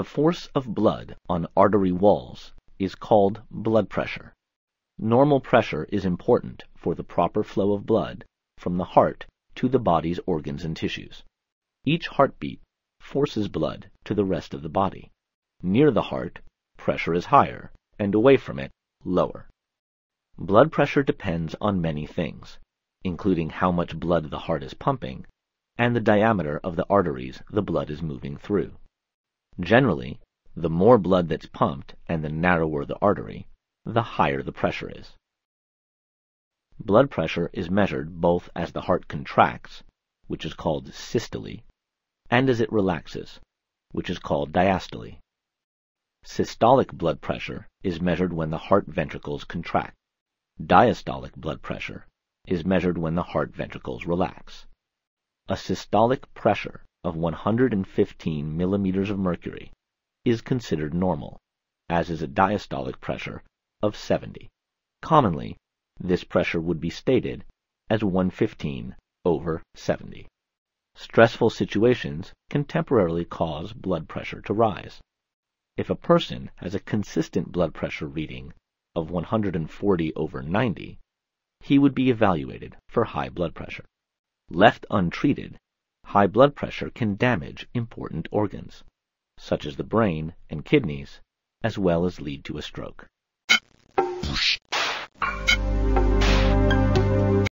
The force of blood on artery walls is called blood pressure. Normal pressure is important for the proper flow of blood from the heart to the body's organs and tissues. Each heartbeat forces blood to the rest of the body. Near the heart, pressure is higher, and away from it, lower. Blood pressure depends on many things, including how much blood the heart is pumping and the diameter of the arteries the blood is moving through. Generally, the more blood that's pumped and the narrower the artery, the higher the pressure is. Blood pressure is measured both as the heart contracts, which is called systole, and as it relaxes, which is called diastole. Systolic blood pressure is measured when the heart ventricles contract. Diastolic blood pressure is measured when the heart ventricles relax. A systolic pressure of 115 millimeters of mercury is considered normal, as is a diastolic pressure of 70. Commonly, this pressure would be stated as 115 over 70. Stressful situations can temporarily cause blood pressure to rise. If a person has a consistent blood pressure reading of 140 over 90, he would be evaluated for high blood pressure. Left untreated, high blood pressure can damage important organs, such as the brain and kidneys, as well as lead to a stroke.